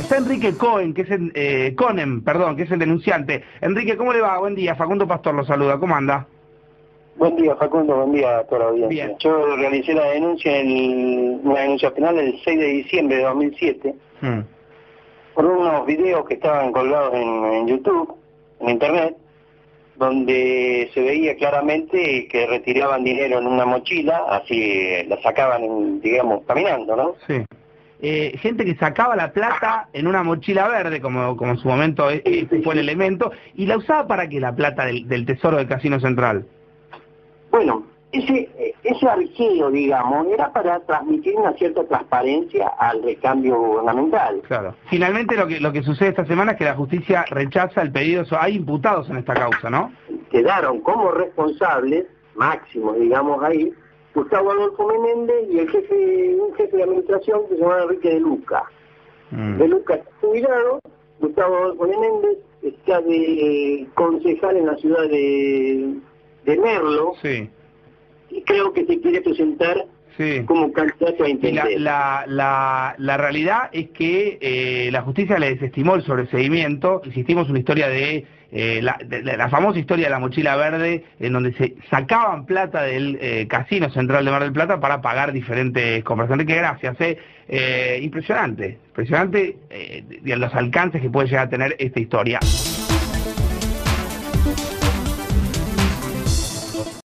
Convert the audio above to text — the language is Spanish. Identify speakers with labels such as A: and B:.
A: Está Enrique Cohen, que es el, eh, Cohen, perdón, que es el denunciante. Enrique, ¿cómo le va? Buen día. Facundo Pastor lo saluda. ¿Cómo anda?
B: Buen día, Facundo. Buen día a toda la audiencia.
A: Bien.
B: Yo realicé la denuncia, en una denuncia penal el 6 de diciembre de 2007
A: Hmm.
B: por unos videos que estaban colgados en, en YouTube, en Internet, donde se veía claramente que retiraban dinero en una mochila, así la sacaban, digamos, caminando, ¿no?
A: Sí. Eh, gente que sacaba la plata en una mochila verde, como, como en su momento eh, este fue el elemento, y la usaba para que la plata del, del tesoro del Casino Central.
B: Bueno, ese, ese arqueo, digamos, era para transmitir una cierta transparencia al recambio gubernamental.
A: Claro. Finalmente lo que, lo que sucede esta semana es que la justicia rechaza el pedido, hay imputados en esta causa, ¿no?
B: quedaron como responsables, máximos, digamos ahí, Gustavo Adolfo Menéndez y el jefe, un jefe de administración que se llama Enrique de Luca.
A: Mm.
B: De Luca está jubilado, Gustavo Adolfo Menéndez está de concejal en la ciudad de, de Merlo
A: Sí,
B: y creo que se quiere presentar
A: sí.
B: como candidato a
A: la, la, la, la realidad es que eh, la justicia le desestimó el sobreseguimiento. Insistimos una historia de, eh, la, de- de la famosa historia de la mochila verde, en donde se sacaban plata del eh, Casino Central de Mar del Plata para pagar diferentes compras. Enrique, gracias. Eh. Impresionante, impresionante los alcances que puede llegar a tener esta historia.